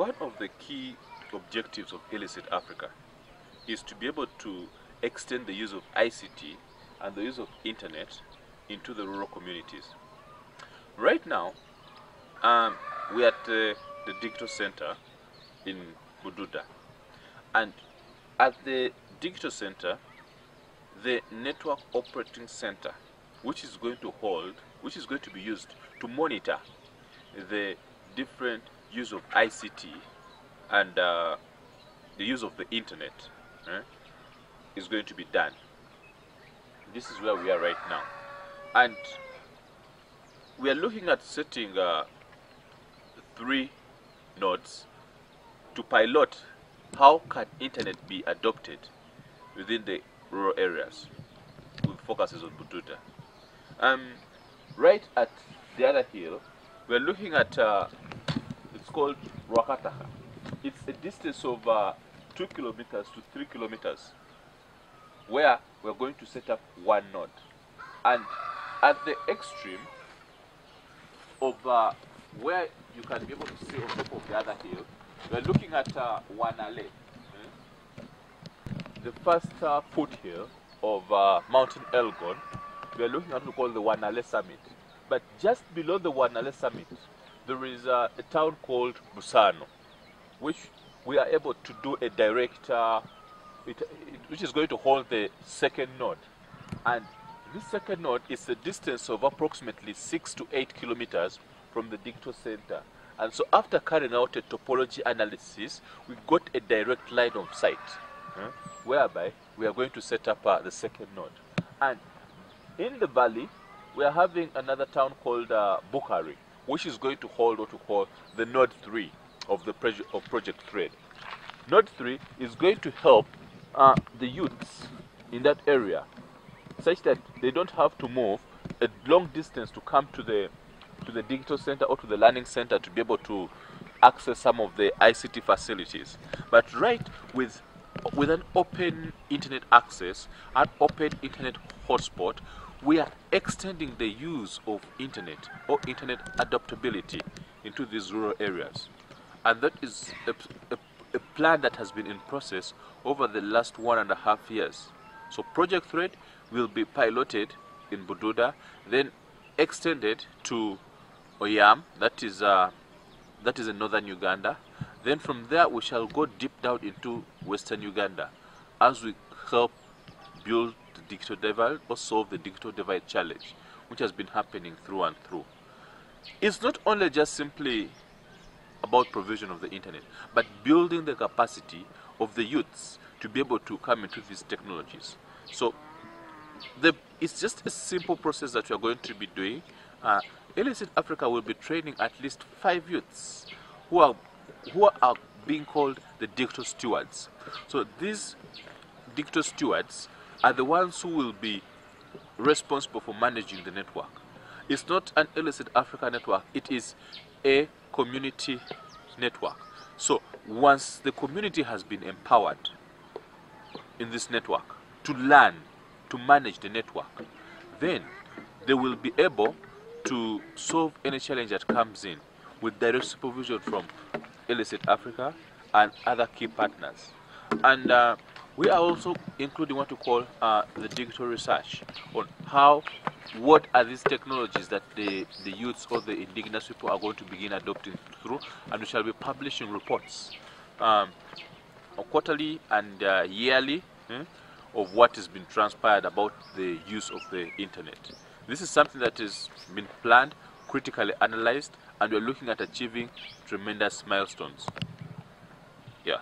one of the key objectives of ILICIT Africa is to be able to extend the use of ICT and the use of internet into the rural communities. Right now, um, we're at uh, the digital center in Bududa, and at the digital center, the network operating center, which is going to hold, which is going to be used to monitor the different use of ICT and uh, the use of the internet eh, is going to be done. This is where we are right now. And we are looking at setting uh, three nodes to pilot how can internet be adopted within the rural areas with focuses on Bududa. Um, right at the other hill, we're looking at, uh, it's called Rwakataha. It's a distance of uh, two kilometers to three kilometers where we're going to set up one node. And at the extreme of uh, where you can be able to see on top of the other hill, we're looking at uh, Wanale, eh? the first uh, foothill of uh, Mountain Elgon. We're looking at what we call the Wanale Summit. But just below the Wanale Summit, there is uh, a town called Busano, which we are able to do a direct, uh, it, it, which is going to hold the second node. And this second node is a distance of approximately six to eight kilometers from the digital center. And so after carrying out a topology analysis, we got a direct line of sight, huh, whereby we are going to set up uh, the second node. And in the valley, we are having another town called uh, Bukari, which is going to hold what we call the node 3 of the proje- of Project Thread. Node 3 is going to help uh, the youths in that area such that they don't have to move a long distance to come to the to the digital center or to the learning center to be able to access some of the ICT facilities. But right with with an open internet access, an open internet hotspot, we are extending the use of internet or internet adaptability into these rural areas. And that is a, a, a plan that has been in process over the last one and a half years. So Project Thread will be piloted in Bududa, then extended to Oyam, that is, uh, that is in northern Uganda. Then from there we shall go deep down into western Uganda as we help build digital divide or solve the digital divide challenge, which has been happening through and through. It's not only just simply about provision of the internet, but building the capacity of the youths to be able to come into these technologies. So the, it's just a simple process that we are going to be doing. Uh, ILICIT Africa will be training at least five youths who are who are being called the digital stewards. So these digital stewards are the ones who will be responsible for managing the network. It's not an ILICIT Africa network, it is a community network. So once the community has been empowered in this network to learn to manage the network, then they will be able to solve any challenge that comes in with direct supervision from ILICIT Africa and other key partners. And uh, we are also including what we call uh, the digital research on how, what are these technologies that the, the youths or the indigenous people are going to begin adopting through, and we shall be publishing reports um, quarterly and uh, yearly eh, of what has been transpired about the use of the internet. This is something that has been planned, critically analyzed, and we're looking at achieving tremendous milestones. Yeah.